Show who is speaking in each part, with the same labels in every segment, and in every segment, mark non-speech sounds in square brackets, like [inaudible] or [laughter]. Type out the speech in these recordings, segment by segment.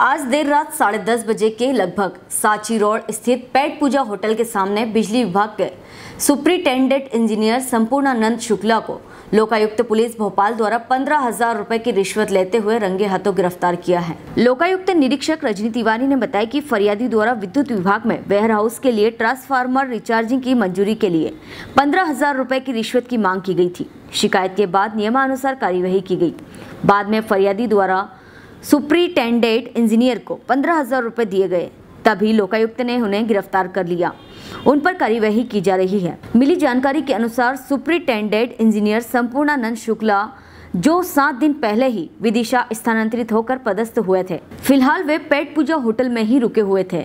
Speaker 1: आज देर रात साढ़े दस बजे के लगभग साची रोड स्थित पेट पूजा होटल के सामने बिजली विभाग के सुप्रिंटेंडेंट इंजीनियर संपूर्णानंद शुक्ला को लोकायुक्त पुलिस भोपाल द्वारा पंद्रह हजार रूपए की रिश्वत लेते हुए रंगे हाथों गिरफ्तार किया है लोकायुक्त निरीक्षक रजनी तिवारी ने बताया कि फरियादी द्वारा विद्युत विभाग में वेयर हाउस के लिए ट्रांसफार्मर रिचार्जिंग की मंजूरी के लिए पंद्रह हजार रूपए की रिश्वत की मांग की गई थी शिकायत के बाद नियमानुसार कार्यवाही की गई बाद में फरियादी द्वारा सुप्रीटेंडेंट इंजीनियर को पंद्रह हजार रुपए दिए गए तभी लोकायुक्त ने उन्हें गिरफ्तार कर लिया उन पर कार्यवाही की जा रही है मिली जानकारी के अनुसार सुप्रीटेंडेंट इंजीनियर संपूर्णानंद शुक्ला जो सात दिन पहले ही विदिशा स्थानांतरित होकर पदस्थ हुए थे फिलहाल वे पेट पूजा होटल में ही रुके हुए थे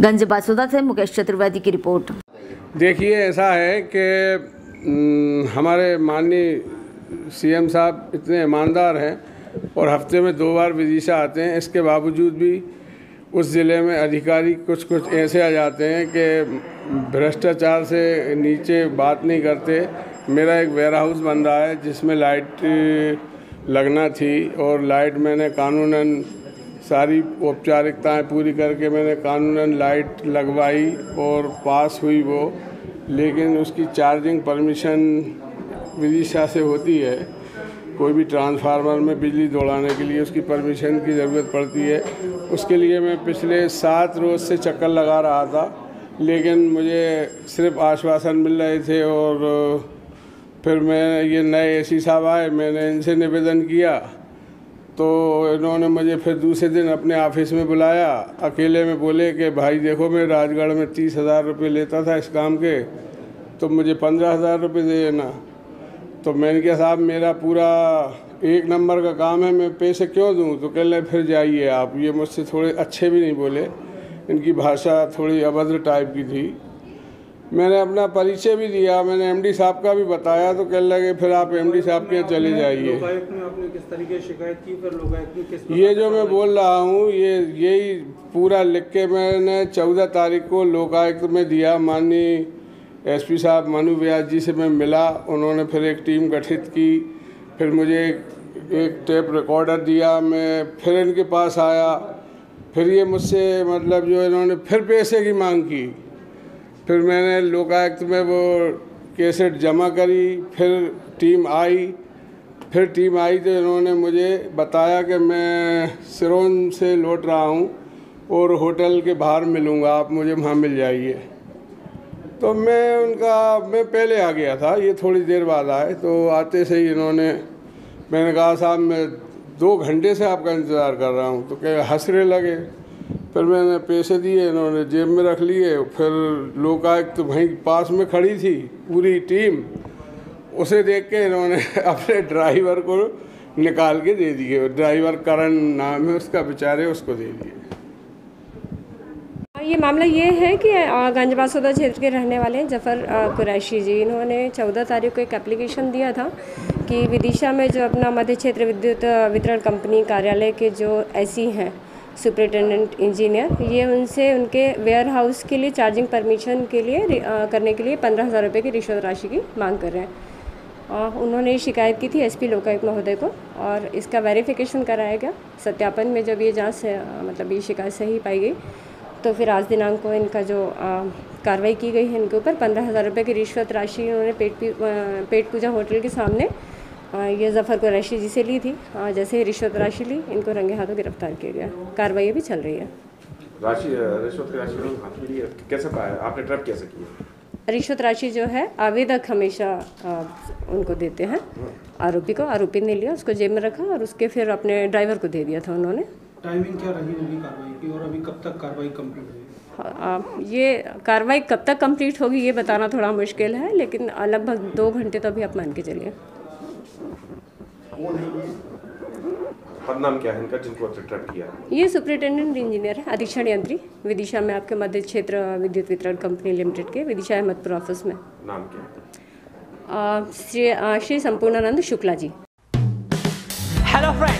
Speaker 1: गंज बासोदा से मुकेश चतुर्वेदी की रिपोर्ट
Speaker 2: देखिए ऐसा है कि हम्म, हमारे माननीय सीएम साहब इतने ईमानदार हैं और हफ्ते में दो बार विदिशा आते हैं इसके बावजूद भी उस ज़िले में अधिकारी कुछ कुछ ऐसे आ जाते हैं कि भ्रष्टाचार से नीचे बात नहीं करते मेरा एक वेयर हाउस बन रहा है जिसमें लाइट लगना थी और लाइट मैंने कानूनन सारी औपचारिकताएं पूरी करके मैंने कानूनन लाइट लगवाई और पास हुई वो लेकिन उसकी चार्जिंग परमिशन विदिशा से होती है कोई भी ट्रांसफार्मर में बिजली दौड़ाने के लिए उसकी परमिशन की ज़रूरत पड़ती है उसके लिए मैं पिछले सात रोज़ से चक्कर लगा रहा था लेकिन मुझे सिर्फ आश्वासन मिल रहे थे और फिर मैं ये नए सी साहब आए मैंने इनसे निवेदन किया तो इन्होंने मुझे फिर दूसरे दिन अपने ऑफिस में बुलाया अकेले में बोले कि भाई देखो मैं राजगढ़ में तीस हज़ार रुपये लेता था इस काम के तो मुझे पंद्रह हज़ार रुपये दे देना तो मैंने कहा साहब मेरा पूरा एक नंबर का काम है मैं पैसे क्यों दूँ तो कह लें फिर जाइए आप ये मुझसे थोड़े अच्छे भी नहीं बोले इनकी भाषा थोड़ी अभद्र टाइप की थी मैंने अपना परिचय भी दिया मैंने एमडी साहब का भी बताया तो कह लगे फिर आप एमडी साहब के चले जाइए ये जो मैं बोल रहा हूँ ये यही पूरा लिख के मैंने चौदह तारीख को लोकायुक्त में दिया माननीय एसपी साहब मनु व्यास जी से मैं मिला उन्होंने फिर एक टीम गठित की फिर मुझे एक, एक टेप रिकॉर्डर दिया मैं फिर इनके पास आया फिर ये मुझसे मतलब जो इन्होंने फिर पैसे की मांग की फिर मैंने लोकायुक्त में वो कैसेट जमा करी फिर टीम आई फिर टीम आई तो इन्होंने मुझे बताया कि मैं सिरोन से लौट रहा हूँ और होटल के बाहर मिलूँगा आप मुझे वहाँ मिल जाइए तो मैं उनका मैं पहले आ गया था ये थोड़ी देर बाद आए तो आते से ही इन्होंने मैंने कहा साहब मैं दो घंटे से आपका इंतज़ार कर रहा हूँ तो क्या हंसने लगे फिर मैंने पैसे दिए इन्होंने जेब में रख लिए फिर लोकायुक्त तो वहीं पास में खड़ी थी पूरी टीम उसे देख के इन्होंने [laughs] अपने ड्राइवर को निकाल के दे दिए ड्राइवर करण नाम है उसका बेचारे उसको दे दिए
Speaker 3: ये मामला ये है कि गंजबासोदा क्षेत्र के रहने वाले हैं जफ़र कुरैशी जी इन्होंने चौदह तारीख को एक एप्लीकेशन दिया था कि विदिशा में जो अपना मध्य क्षेत्र विद्युत वितरण कंपनी कार्यालय के जो ऐसी e हैं सुपरिटेंडेंट इंजीनियर ये उनसे उनके वेयर हाउस के लिए चार्जिंग परमिशन के लिए आ, करने के लिए पंद्रह हज़ार रुपये की रिश्वत राशि की मांग कर रहे हैं आ, उन्होंने शिकायत की थी एसपी लोकायुक्त महोदय को और इसका वेरिफिकेशन कराया गया सत्यापन में जब ये जांच मतलब ये शिकायत सही पाई गई तो फिर आज दिनांक को इनका जो कार्रवाई की गई है इनके ऊपर पंद्रह हज़ार रुपये की रिश्वत राशि इन्होंने पेट पेट पूजा होटल के सामने ये जफर राशि जी से ली थी जैसे ही रिश्वत राशि ली इनको रंगे हाथों गिरफ्तार किया गया कार्रवाई भी चल रही है
Speaker 2: राशि रिश्वत कैसे पाया
Speaker 3: रिश्वत राशि जो है आवेदक हमेशा उनको देते हैं हाँ। आरोपी को आरोपी ने लिया उसको जेब में रखा और उसके फिर अपने ड्राइवर को दे दिया था उन्होंने
Speaker 2: टाइमिंग क्या रही होगी कार्रवाई की और अभी कब तक कार्रवाई कम्प्लीट
Speaker 3: होगी ये कार्रवाई कब तक कंप्लीट होगी ये बताना थोड़ा मुश्किल है लेकिन लगभग दो घंटे तो अभी आप मान के चलिए ये सुपरिटेंडेंट इंजीनियर है अधीक्षण यंत्री विदिशा में आपके मध्य क्षेत्र विद्युत वितरण कंपनी लिमिटेड के विदिशा अहमदपुर ऑफिस में नाम क्या श्री श्री संपूर्णानंद शुक्ला जी हेलो फ्रेंड